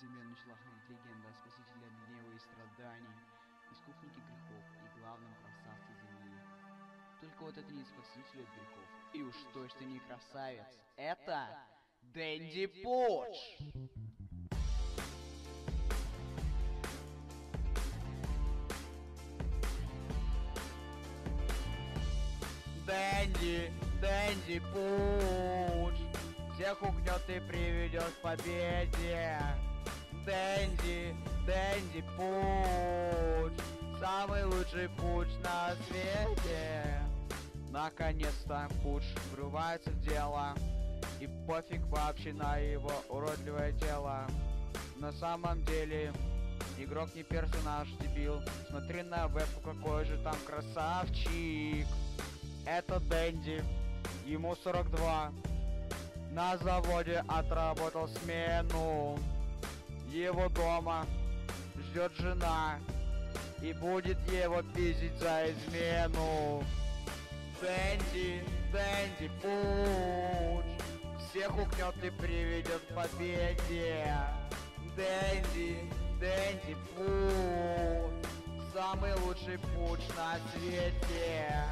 земле начала ходить легенда о спасителе от гнева и страданий, искупнике грехов и главном красавце земли. Только вот это не спаситель от грехов, и уж точно не красавец. Это Дэнди Поч! Дэнди, Дэнди Пуч Всех угнет и приведет к победе Дэнди, Дэнди Пуч. Самый лучший пуч на свете. Наконец-то Пуч врывается в дело. И пофиг вообще на его уродливое тело. На самом деле Игрок не персонаж, дебил. Смотри на вебку, какой же там красавчик. Это Дэнди, ему 42. На заводе отработал смену. Его дома ждет жена и будет его пиздить за измену. Дэнди, Дэнди Пуч всех укнет и приведет к победе. Дэнди, Дэнди Пуч самый лучший пуч на свете.